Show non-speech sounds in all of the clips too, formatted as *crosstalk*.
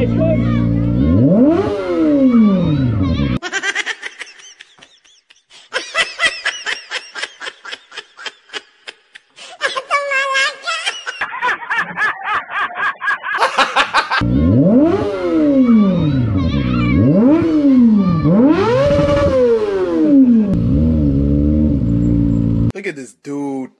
*laughs* Look at this dude.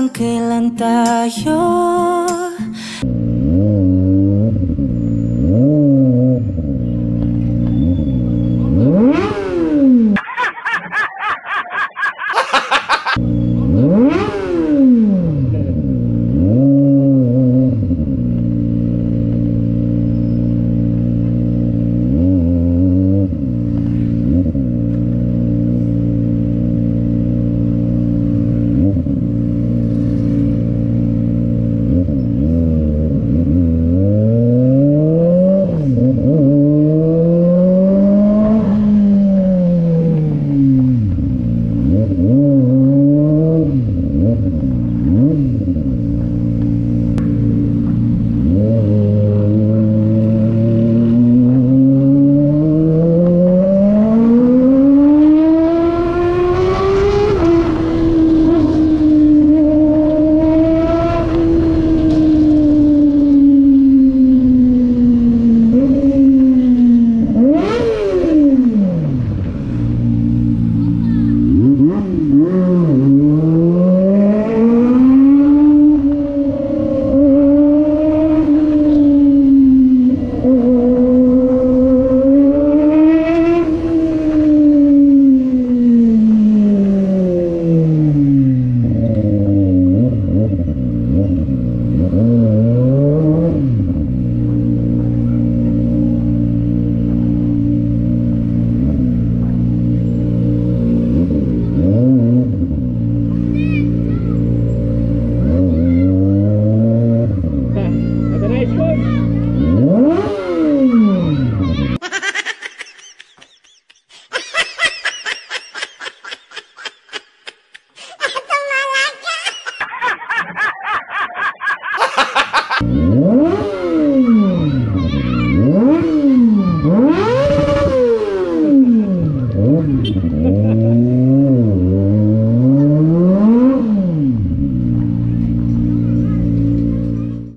Di ko alam hanggang kailan tayo